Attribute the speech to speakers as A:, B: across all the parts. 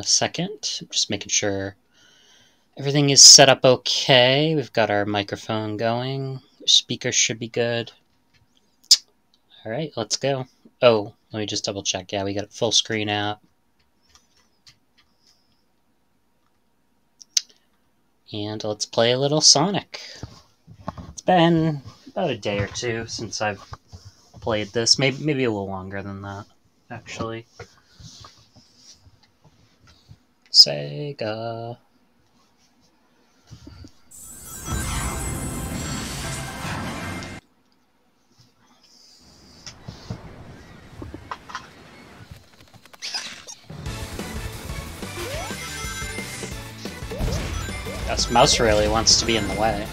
A: a second. Just making sure everything is set up okay. We've got our microphone going. Speakers should be good. All right, let's go. Oh, let me just double check. Yeah, we got it full screen out. And let's play a little Sonic. It's been about a day or two since I've played this. Maybe maybe a little longer than that, actually. Sega. This mouse really wants to be in the way.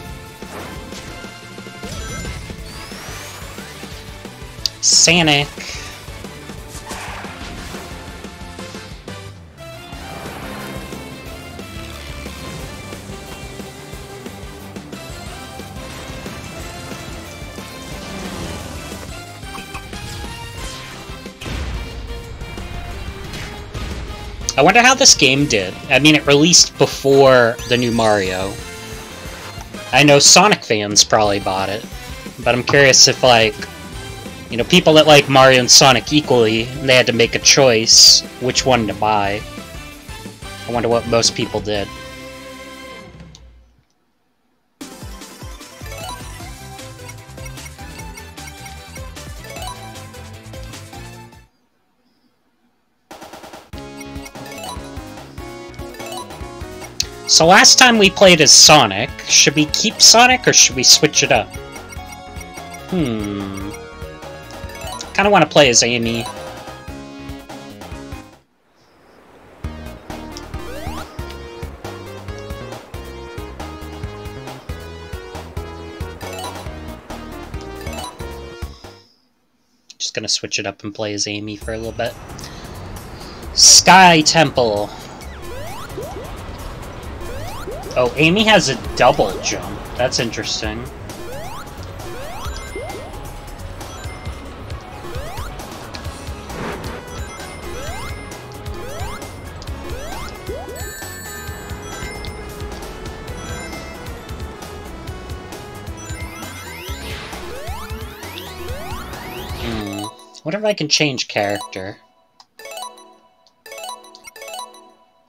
A: Sonic. I wonder how this game did. I mean, it released before the new Mario. I know Sonic fans probably bought it, but I'm curious if, like, you know, people that like Mario and Sonic equally, they had to make a choice which one to buy. I wonder what most people did. So last time we played as Sonic, should we keep Sonic or should we switch it up? Hmm. Kinda wanna play as Amy. Just gonna switch it up and play as Amy for a little bit. Sky Temple. Oh, Amy has a double jump. That's interesting. Hmm. What if I can change character?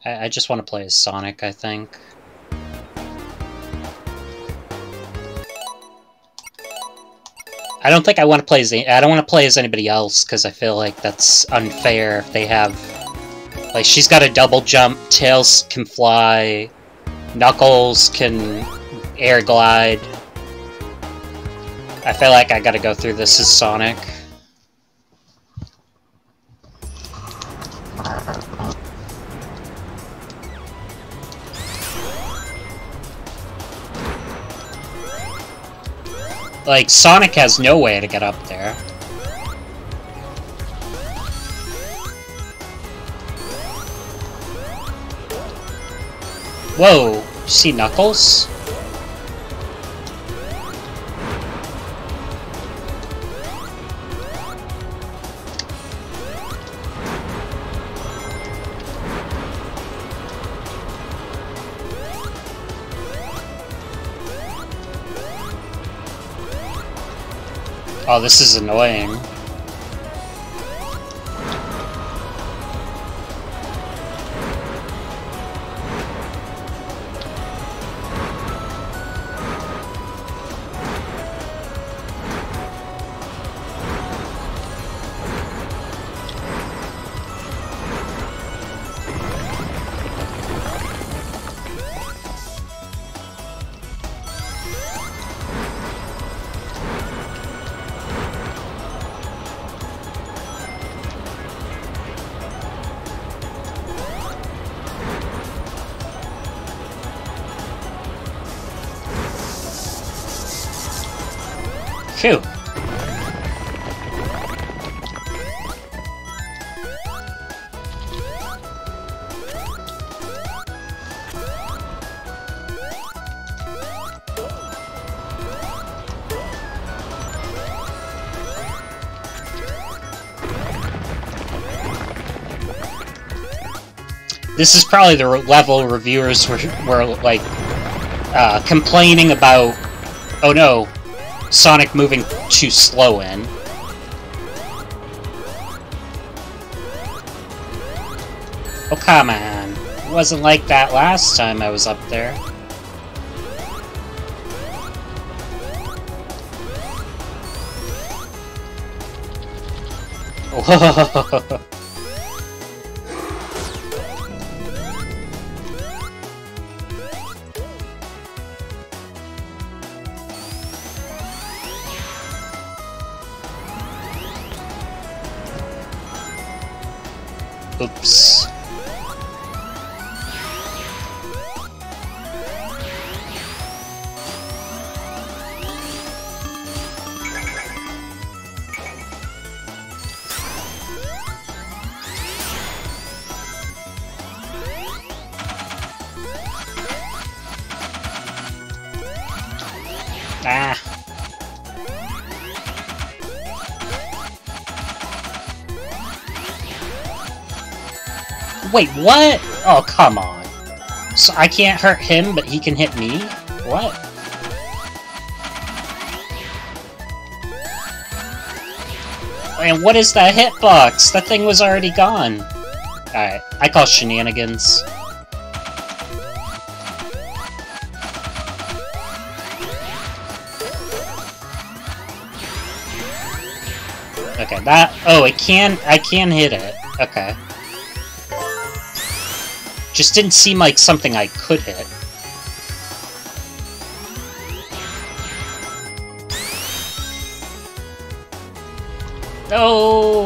A: I, I just want to play as Sonic, I think. I don't think I want to play as I don't want to play as anybody else because I feel like that's unfair if they have like she's got a double jump, Tails can fly, Knuckles can air glide. I feel like I gotta go through this as Sonic. Like, Sonic has no way to get up there. Whoa, see Knuckles? Oh, this is annoying. Phew. This is probably the level reviewers were, were like, uh, complaining about, oh no, Sonic moving too slow in. Oh, come on. It wasn't like that last time I was up there. Whoa. Oops. Wait, what? Oh, come on. So I can't hurt him, but he can hit me? What? And what is that hitbox? That thing was already gone. Alright, I call shenanigans. Okay, that... Oh, it can... I can hit it. Okay. Just didn't seem like something I could hit. No!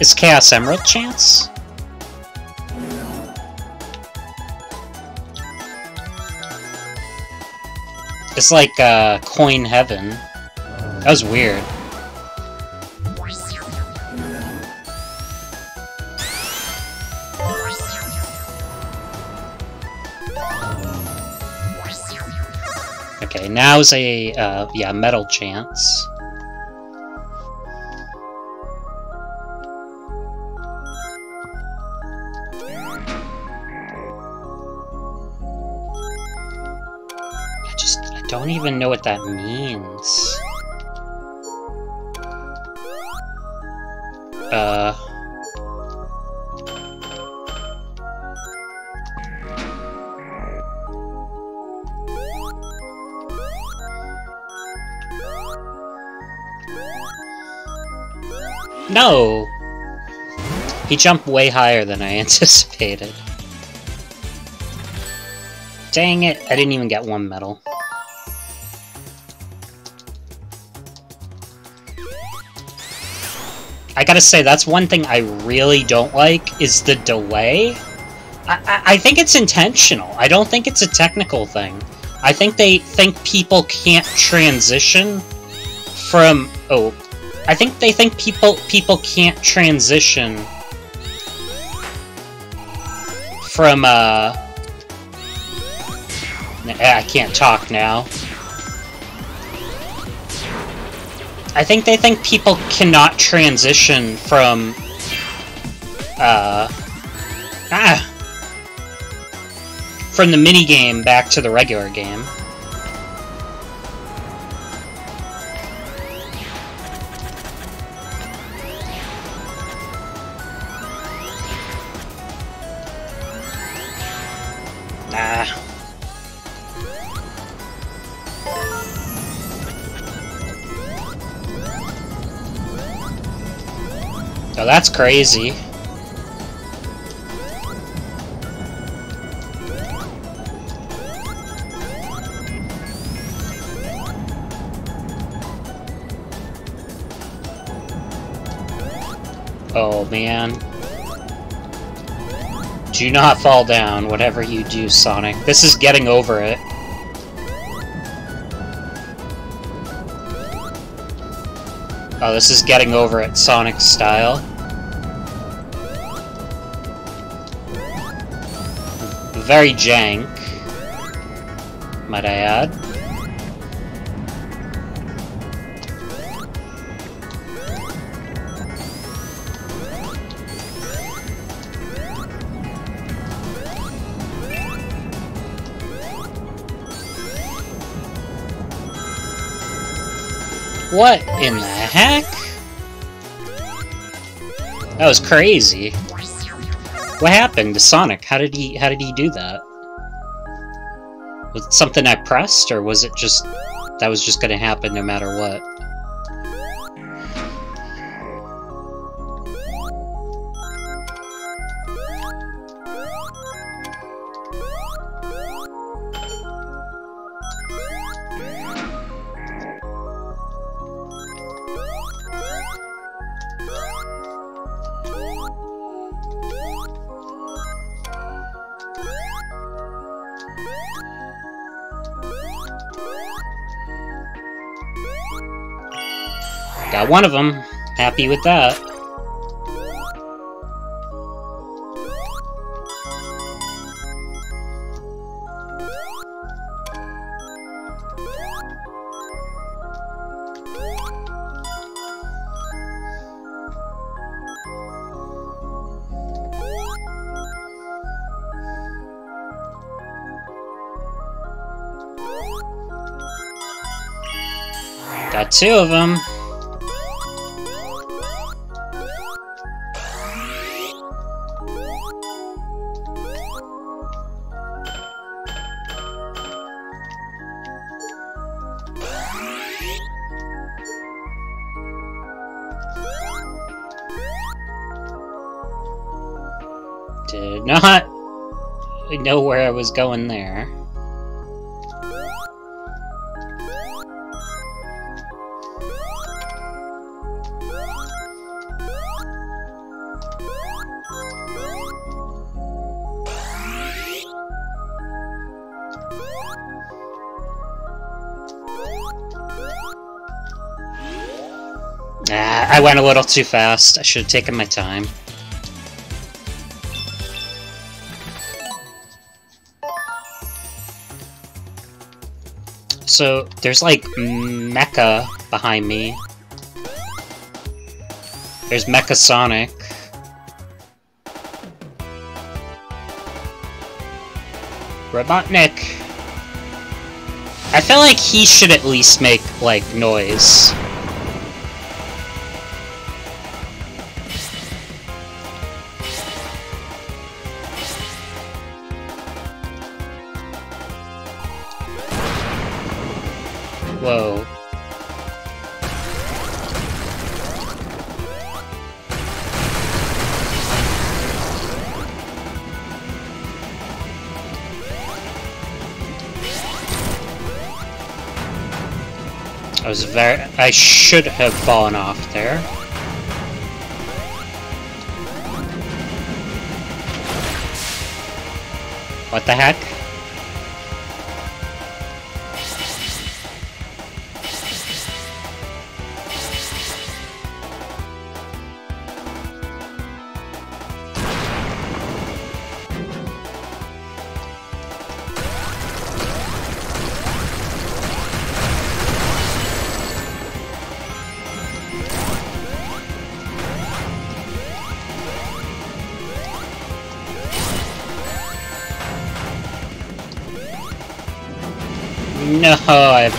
A: Is Chaos Emerald chance? It's like, uh, Coin Heaven. That was weird. Okay, now's a, uh, yeah, medal chance. Don't even know what that means. Uh... No! He jumped way higher than I anticipated. Dang it, I didn't even get one medal. I gotta say, that's one thing I really don't like, is the delay. I, I, I think it's intentional. I don't think it's a technical thing. I think they think people can't transition from... Oh, I think they think people people can't transition from uh I can't talk now. I think they think people cannot transition from uh ah from the mini game back to the regular game. Crazy. Oh, man. Do not fall down, whatever you do, Sonic. This is getting over it. Oh, this is getting over it, Sonic style. Very jank, might I add. What in the heck? That was crazy. What happened to Sonic? How did he how did he do that? Was it something I pressed, or was it just that was just gonna happen no matter what? One of them. Happy with that. Got two of them. Did not know where I was going there. Ah, I went a little too fast. I should have taken my time. So, there's like Mecha behind me. There's Mecha Sonic. Robotnik. I feel like he should at least make, like, noise. Whoa. I was very- I should have fallen off there. What the heck?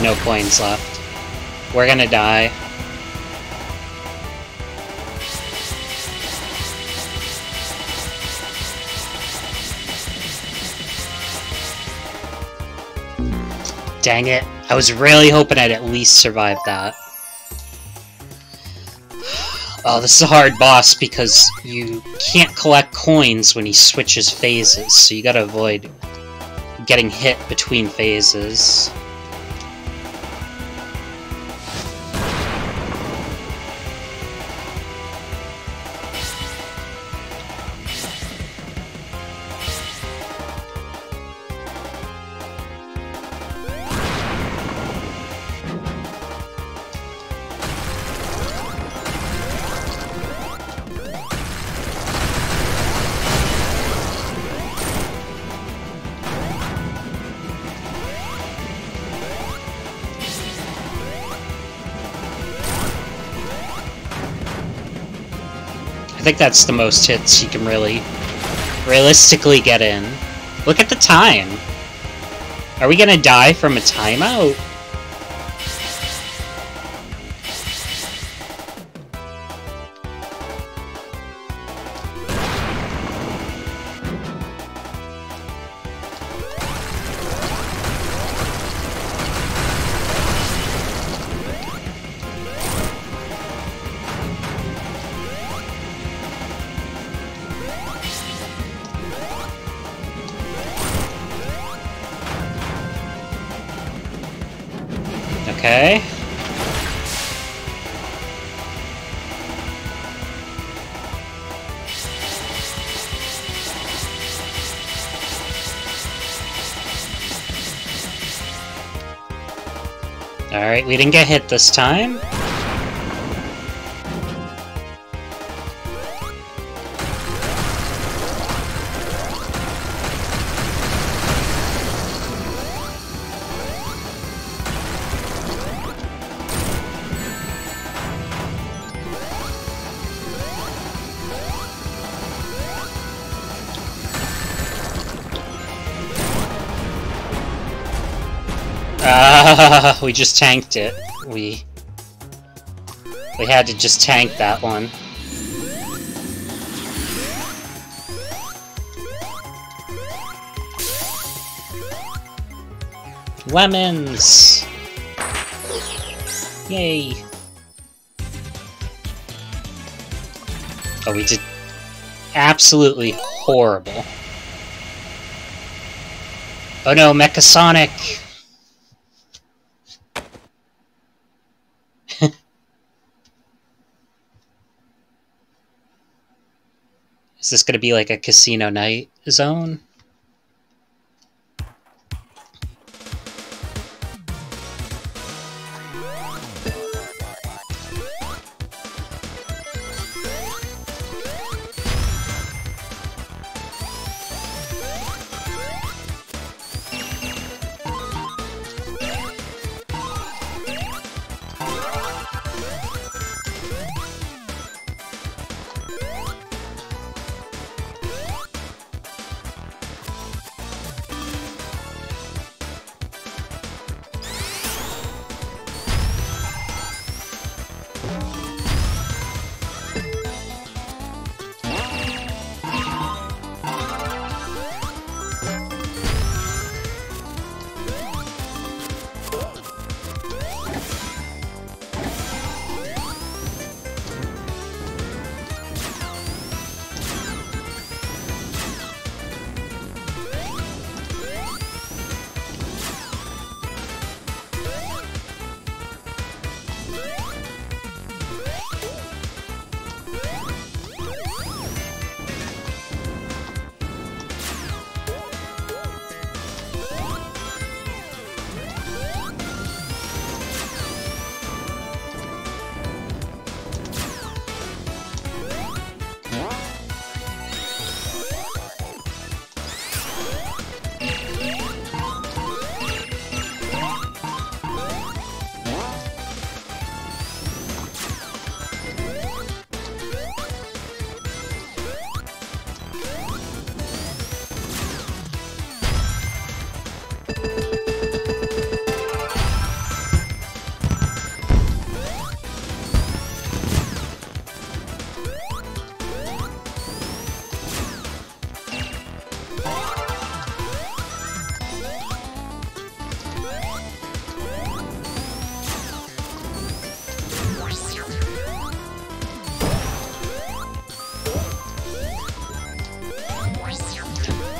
A: No coins left. We're gonna die. Dang it. I was really hoping I'd at least survive that. Oh, this is a hard boss because you can't collect coins when he switches phases, so you gotta avoid getting hit between phases. That's the most hits you can really realistically get in. Look at the time! Are we gonna die from a timeout? Alright, we didn't get hit this time. We just tanked it. We... We had to just tank that one. Lemons! Yay! Oh, we did absolutely horrible. Oh no, Mecha Sonic! Is this gonna be like a casino night zone?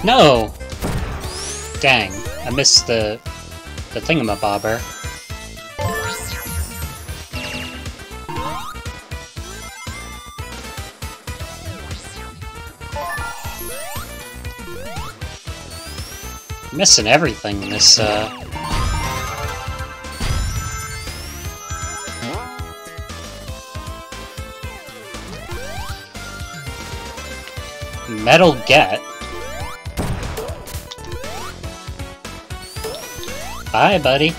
A: No! Dang, I missed the the thingamabobber. Missing everything in this, uh... Medal Get? Bye, buddy.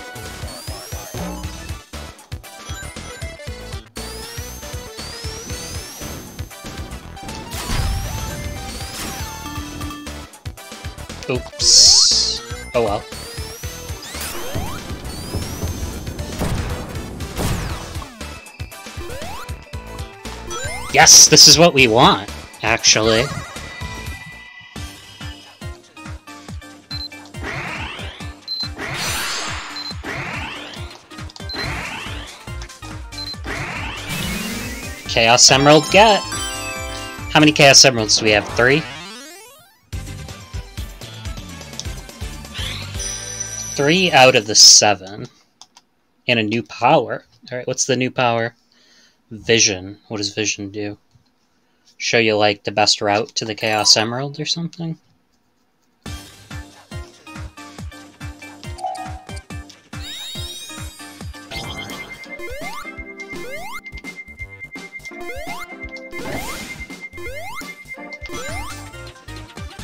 A: Oops. Oh well. Yes, this is what we want, actually. Chaos Emerald get? How many Chaos Emeralds do we have? Three? Three out of the seven. And a new power. Alright, what's the new power? Vision. What does Vision do? Show you, like, the best route to the Chaos Emerald or something?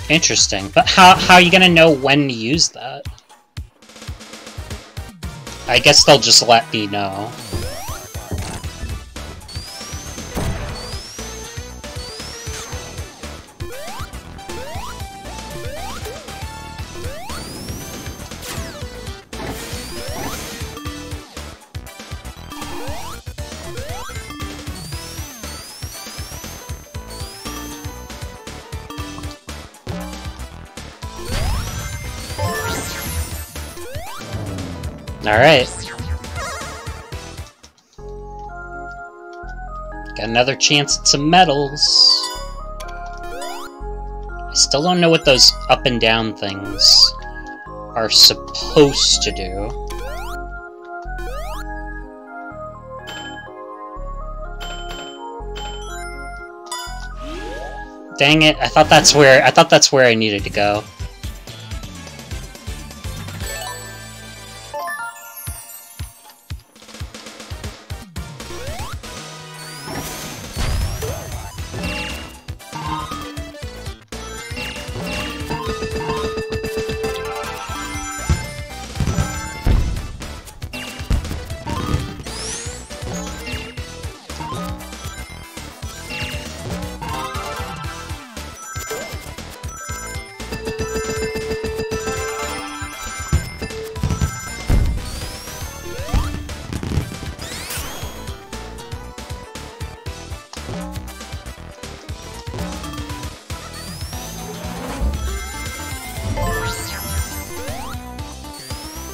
A: Interesting. But how, how are you gonna know when to use that? I guess they'll just let me know. Alright. Got another chance at some medals. I still don't know what those up and down things are supposed to do. Dang it, I thought that's where I thought that's where I needed to go.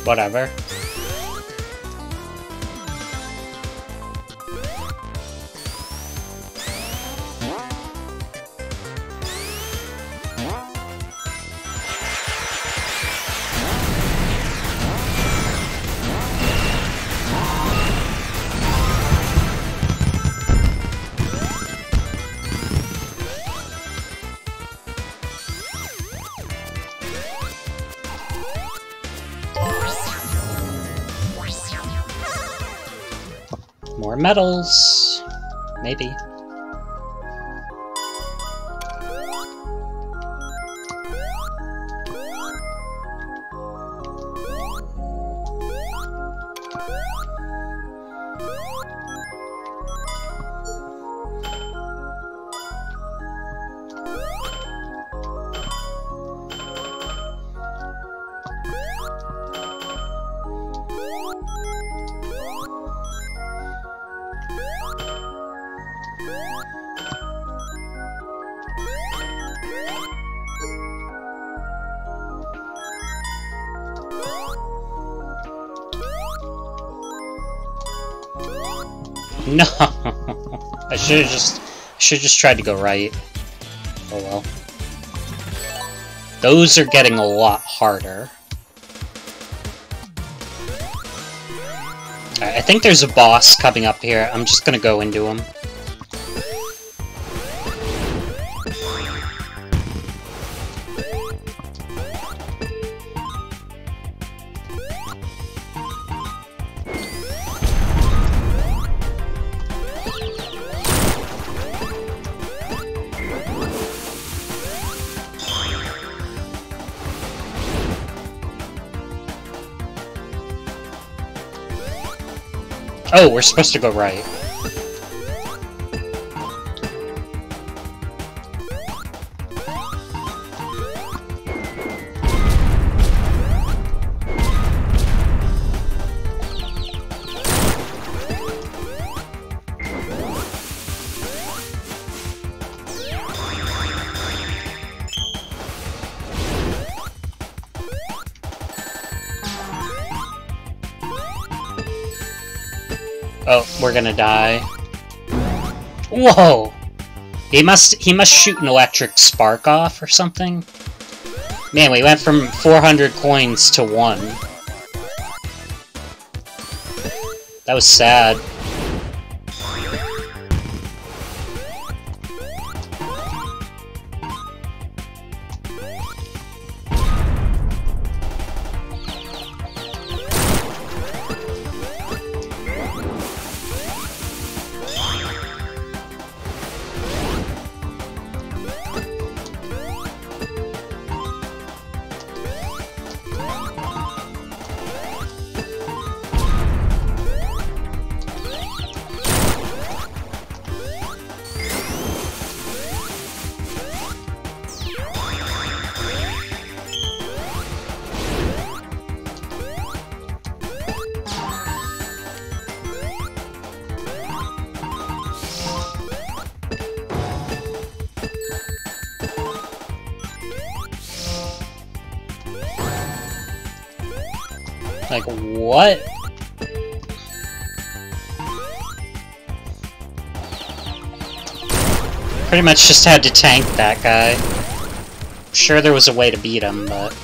A: Whatever. More medals. Maybe. No! I should have just should just tried to go right. Oh well. Those are getting a lot harder. I think there's a boss coming up here. I'm just gonna go into him. Oh, we're supposed to go right. Gonna die. Whoa! He must he must shoot an electric spark off or something. Man, we went from 400 coins to one. That was sad. Pretty much just had to tank that guy. I'm sure there was a way to beat him, but...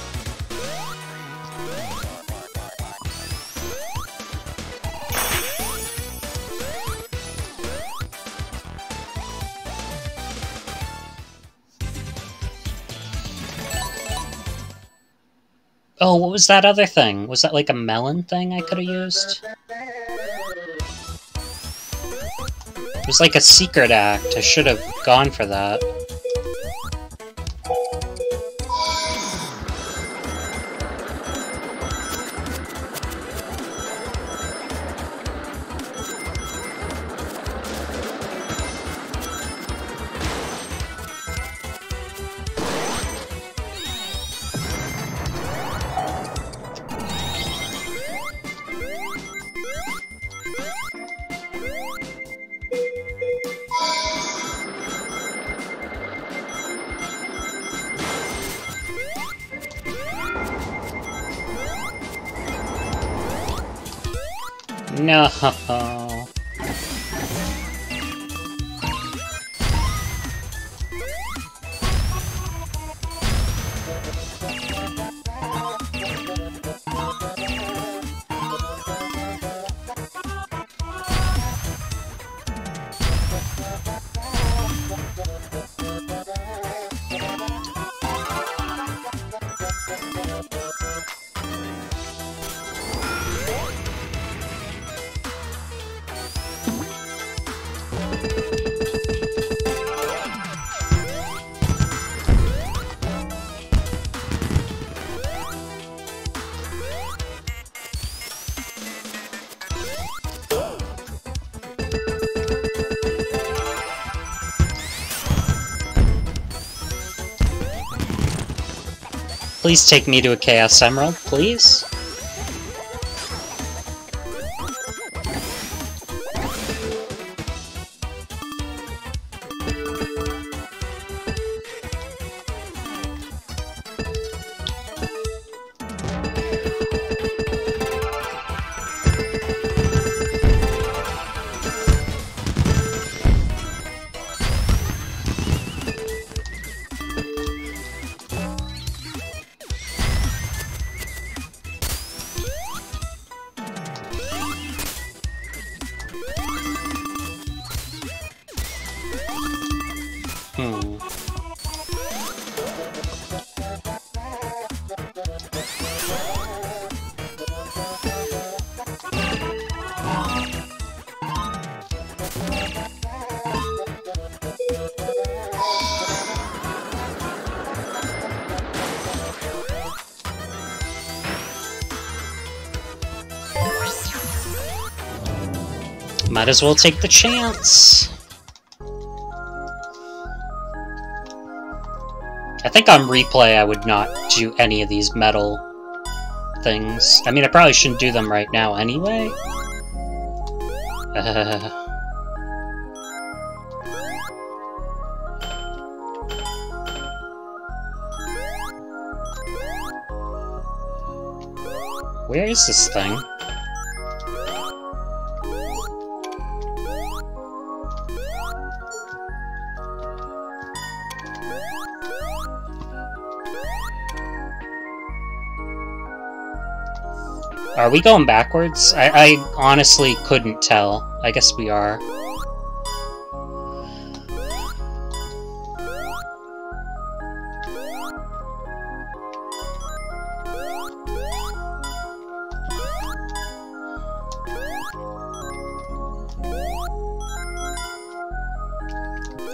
A: Oh, what was that other thing? Was that like a melon thing I could have used? It was like a secret act. I should have gone for that. Please take me to a Chaos Emerald, please? Might as well take the chance. I think on replay I would not do any of these medal things. I mean, I probably shouldn't do them right now anyway. Uh... Where is this thing? Are we going backwards? I, I honestly couldn't tell. I guess we are.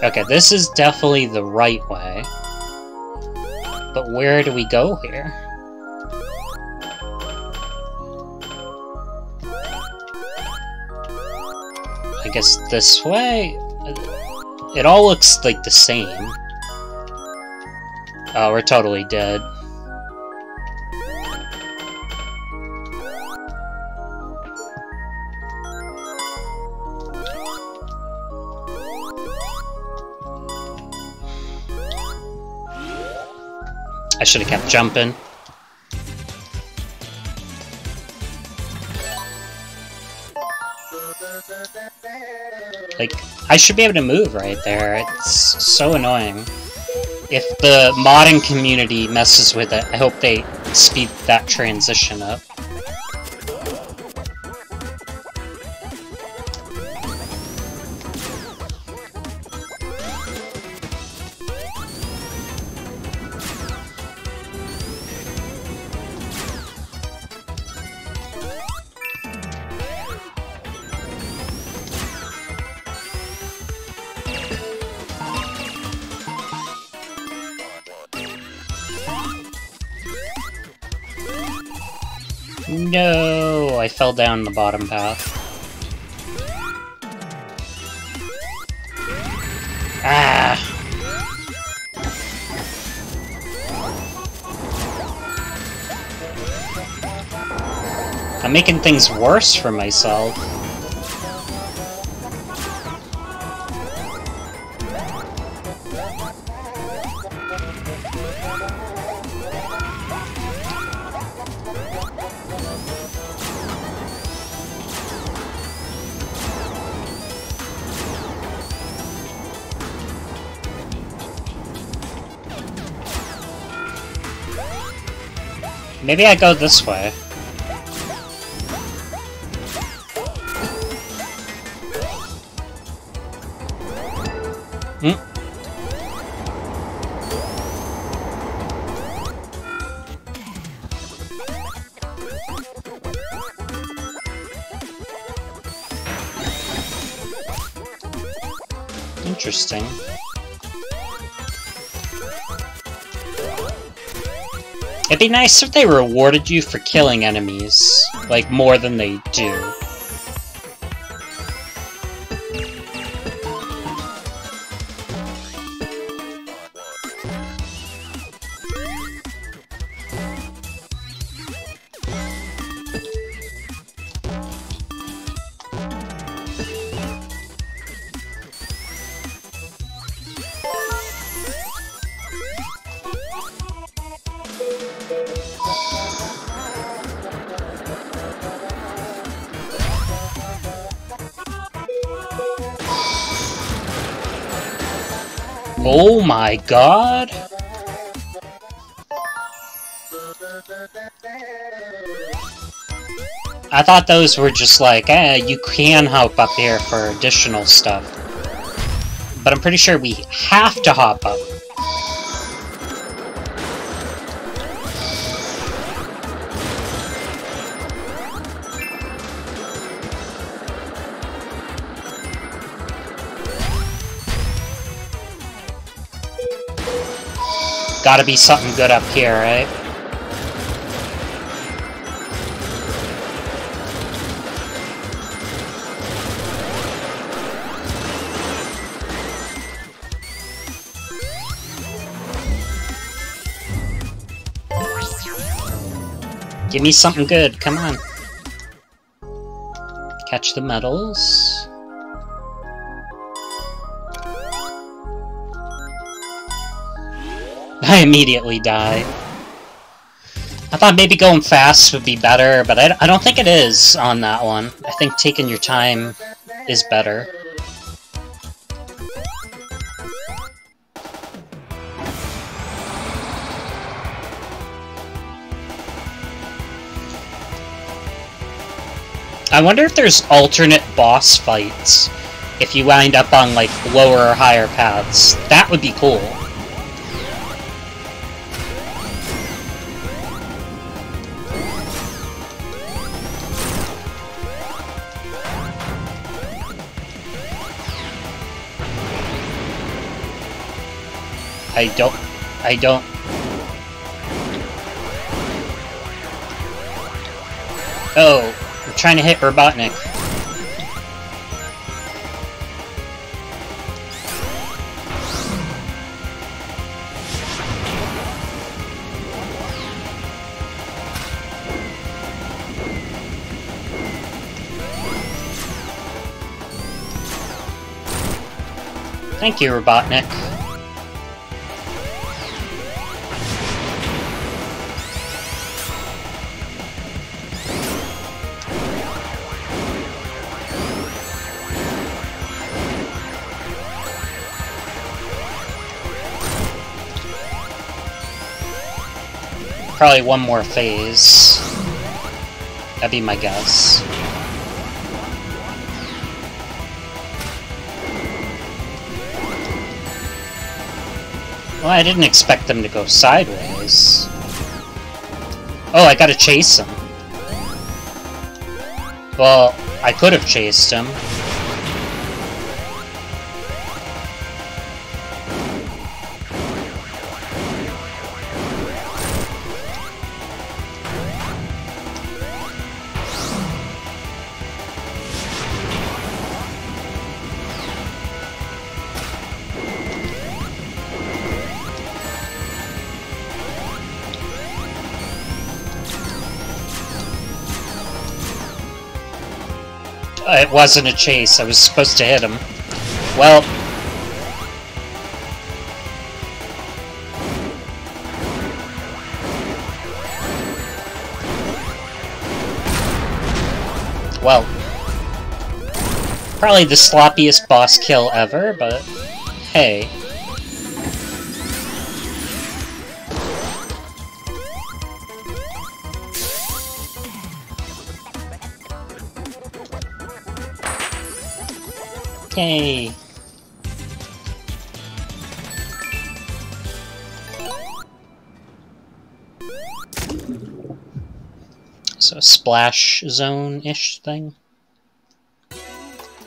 A: Okay, this is definitely the right way. But where do we go here? I guess this way? It all looks like the same. Oh, we're totally dead. I should have kept jumping. I should be able to move right there. It's so annoying. If the modding community messes with it, I hope they speed that transition up. Down the bottom path. Ah! I'm making things worse for myself. Maybe I go this way. Nice if they rewarded you for killing enemies, like, more than they do. Oh my god! I thought those were just like, eh, you can hop up here for additional stuff. But I'm pretty sure we have to hop up. Gotta be something good up here, right? Give me something good, come on. Catch the medals. I immediately die. I thought maybe going fast would be better, but I, I don't think it is on that one. I think taking your time is better. I wonder if there's alternate boss fights if you wind up on, like, lower or higher paths. That would be cool. I don't... I don't... Oh, I'm trying to hit Robotnik. Thank you, Robotnik. Probably one more phase. That'd be my guess. Well, I didn't expect them to go sideways. Oh, I gotta chase him. Well, I could have chased him. Wasn't a chase. I was supposed to hit him. Well... Well... Probably the sloppiest boss kill ever, but... Hey. Yay! So splash zone-ish thing.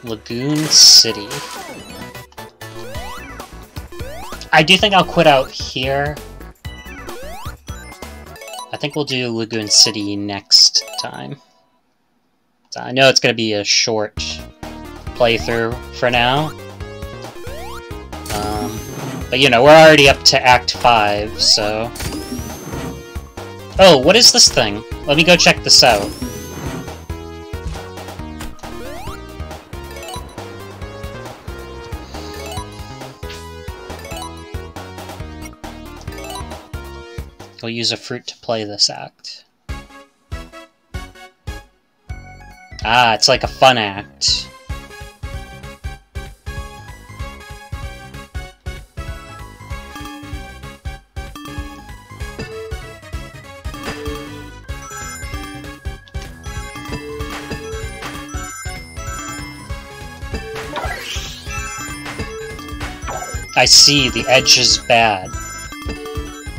A: Lagoon City. I do think I'll quit out here. I think we'll do Lagoon City next time. I know it's going to be a short playthrough for now. Um, but you know, we're already up to Act 5, so... Oh, what is this thing? Let me go check this out. We'll use a fruit to play this act. Ah, it's like a fun act. I see, the edge is bad.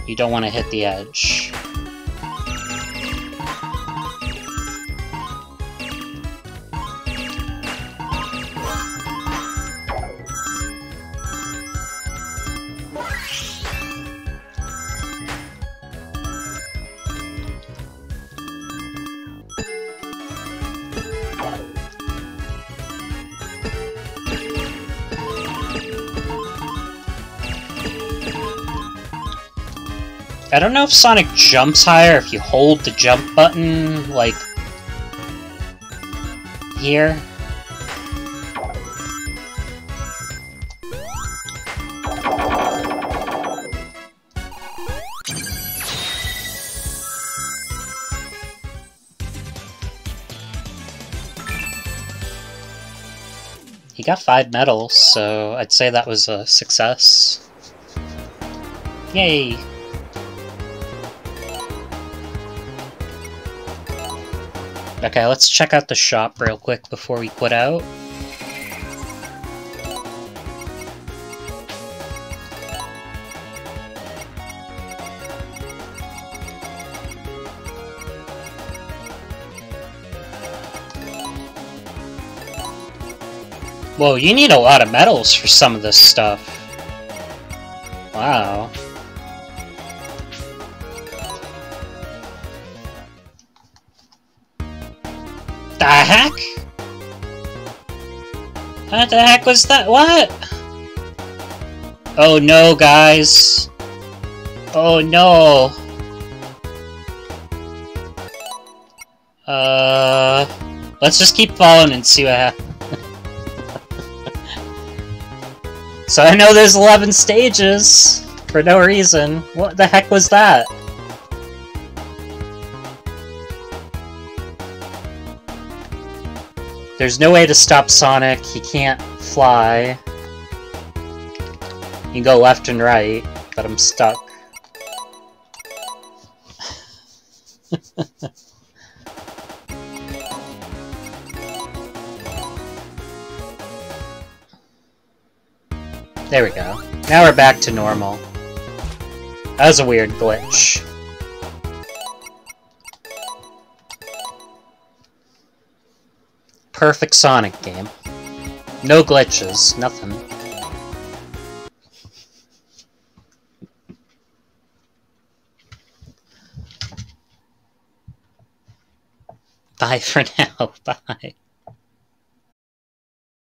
A: You don't want to hit the edge. I don't know if Sonic jumps higher if you hold the jump button, like, here. He got five medals, so I'd say that was a success. Yay! Okay, let's check out the shop real quick before we quit out. Whoa, you need a lot of medals for some of this stuff. Wow. Heck? What the heck was that? What? Oh no, guys. Oh no. Uh, let's just keep following and see what happens. so I know there's 11 stages for no reason. What the heck was that? There's no way to stop Sonic, he can't fly. You can go left and right, but I'm stuck. there we go. Now we're back to normal. That was a weird glitch. Perfect Sonic game. No glitches, nothing. Bye for now, bye.